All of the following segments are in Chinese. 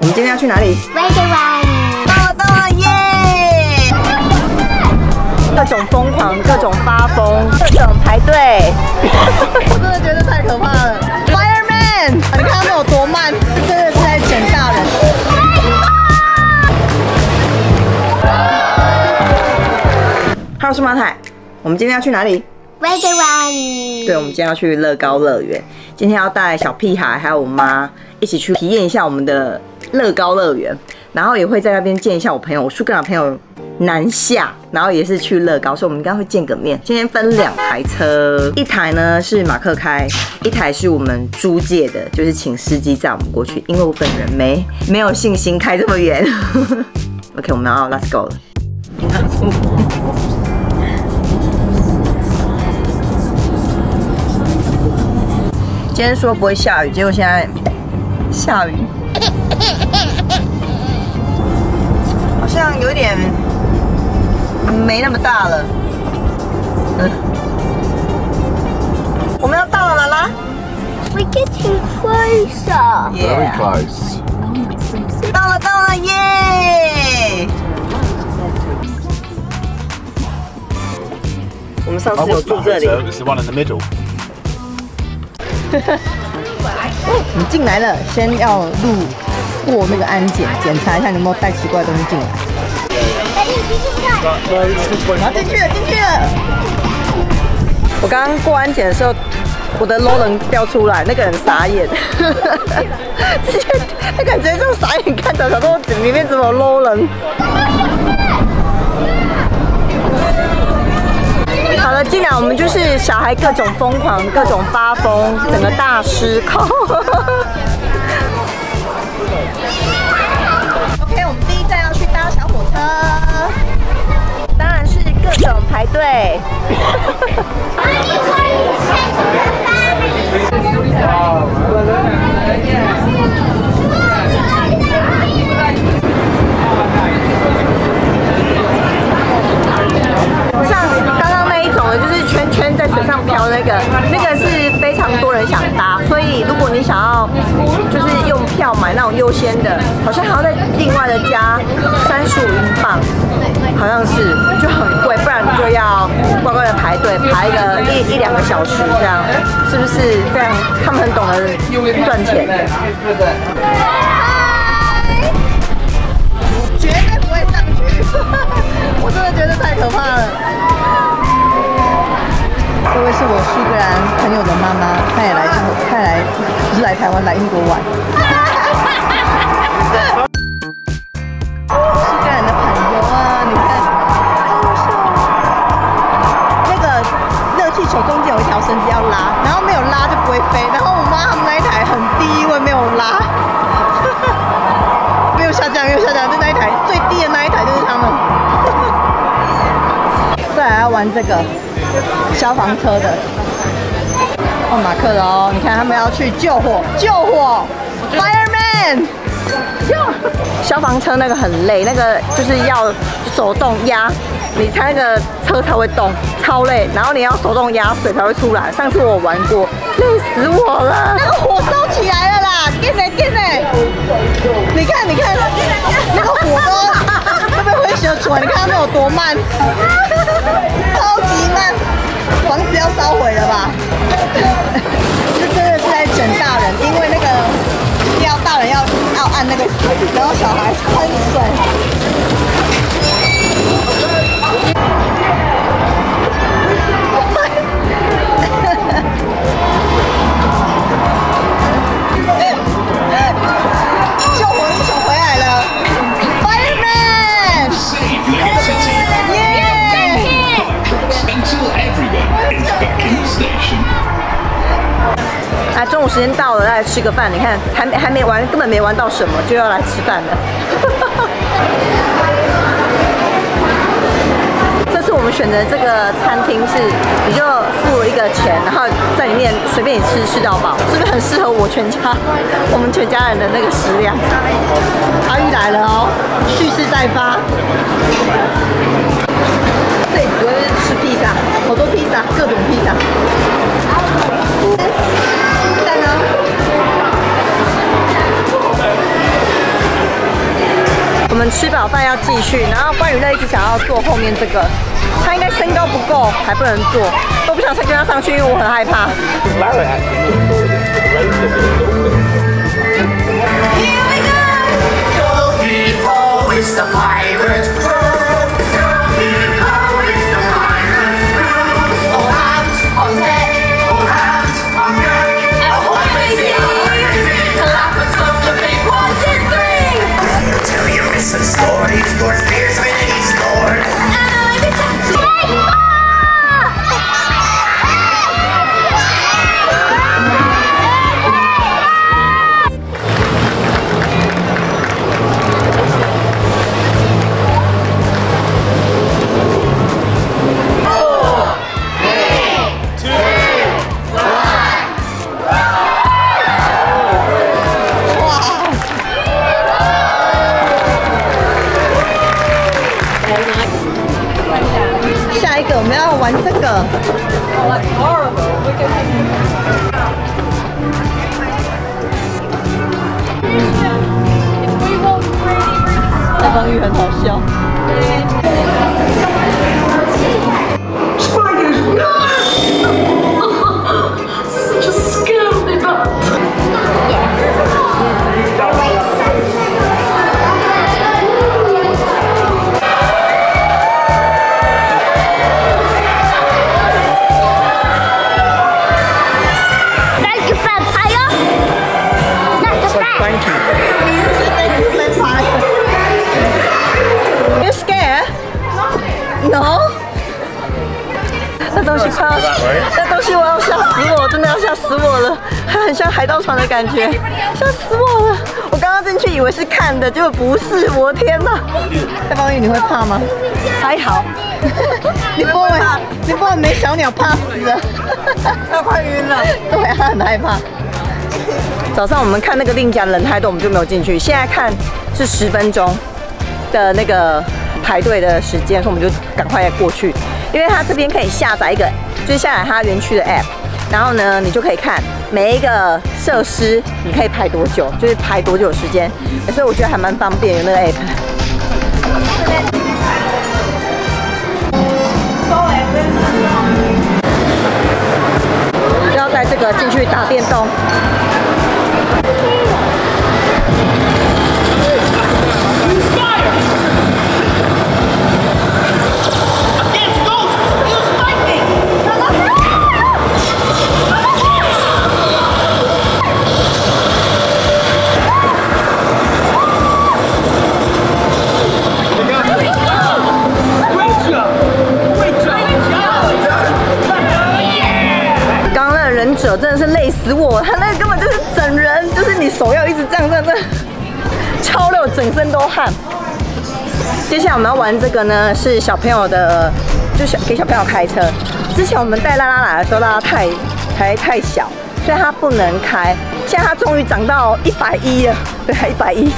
我们今天要去哪里？外地玩，到了到了耶！各种疯狂，各种发疯，各种排队。我真的觉得太可怕了。Fireman，你看他们有多慢，真的是在整大人。Hello，我是马太。我们今天要去哪里？外地玩，对，我们今天要去乐高乐园。今天要带小屁孩还有我妈一起去体验一下我们的乐高乐园，然后也会在那边见一下我朋友，我去跟我朋友南下，然后也是去乐高，所以我们应该会见个面。今天分两台车，一台呢是马克开，一台是我们租借的，就是请司机载我们过去，因为我本人没没有信心开这么远。OK，我们要 Let's go 了。今天说不会下雨，结果现在下雨，像有点没那么大了。嗯，我们要到了，啦啦。We're getting closer. Very Yeah，close. 到了，到了，耶！我们上次有住这里 it's the one in the middle. 你进来了，先要路过那个安检，检查一下你有没有带奇怪的东西进来。好，进去了，进去了。我刚刚过安检的时候，我的 low 人掉出来，那个人傻眼，直接那个人直接这样傻眼看着，想说里面怎么有 low 人？好了，进来我们就是小孩各种疯狂，各种发疯，整个大失控。等排队。非常多人想搭，所以如果你想要就是用票买那种优先的，好像还要再另外的加三十五英镑，好像是就很贵，不然你就要乖乖的排队排个一一两个小时这样，是不是非常他们很懂得赚钱？绝对不会上去，我真的觉得太可怕了。这位是我苏格兰朋友的妈妈，她也来，她也来不是来台湾，来英国玩。苏格兰的朋友啊，你看，好笑那个热气球中间有一条绳子要拉，然后没有拉就不会飞。然后我妈他们那一台很低，因为没有拉，没有下降，没有下降，就那一台最低的那一台就是他们。再来要玩这个消防车的，哦，马克了哦，你看他们要去救火，救火，fireman。消防车那个很累，那个就是要手动压，你它那个车才会动，超累。然后你要手动压水才会出来。上次我玩过，累死我了。那个火烧起来了啦，电呢电呢！你看你看，那个火都 会不会挥出来？你看他们有多慢，超级慢，房子要烧毁了吧？这真的是在整大人，因为那个要大人要要按那个，然后小孩喷水。吃个饭。你看，还没还没玩，根本没玩到什么，就要来吃饭了。这次我们选择这个餐厅是，你就付了一个钱，然后在里面随便你吃，吃到饱，是不是很适合我全家，我们全家人的那个食量？阿玉来了哦，蓄势待发。吃饱饭要继续，然后关羽乐一直想要坐后面这个，他应该身高不够，还不能坐，都不想再跟他上去，因为我很害怕。玩这个。大方玉很好笑。我了，它很像海盗船的感觉，吓死我了。我刚刚进去以为是看的，结果不是，我天哪！大方玉你会怕吗？还好，你不会，你不会没小鸟怕死了，他快晕了，对，他很害怕。早上我们看那个令家人太多，我们就没有进去。现在看是十分钟的那个排队的时间，所以我们就赶快过去，因为它这边可以下载一个，就是下载它园区的 app，然后呢，你就可以看每一个设施你可以排多久，就是排多久时间，所以我觉得还蛮方便有那个 app。就要带这个进去打电动。真的是累死我，他那个根本就是整人，就是你手要一直这样这样这样，超累，我整身都汗。接下来我们要玩这个呢，是小朋友的，就小给小朋友开车。之前我们带拉拉来的时候，拉拉太还太小，所以他不能开。现在他终于长到一百一了，对，一百一，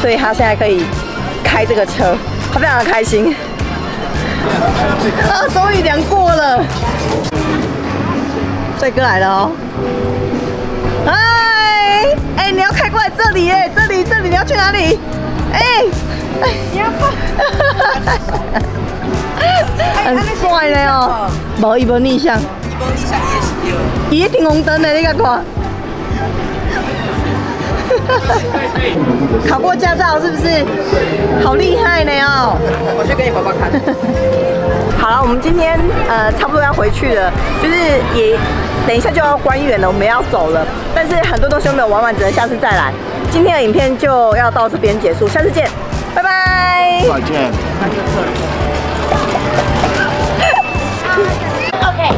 所以他现在可以开这个车，他非常的开心。啊，终于量过了。帅哥来了哦！嗨，哎，你要开过来这里耶，这里这里，你要去哪里？哎，哎，你要很帅的哦，无伊无逆向，伊无逆向也是有，伊停红灯的，你看看。考过驾照是不是？好厉害呢哦！我去给你爸爸看。好我们今天呃差不多要回去了就是也等一下就要关园了我们要走了但是很多东西都没有玩完只能下次再来今天的影片就要到这边结束下次见拜拜。再见 okay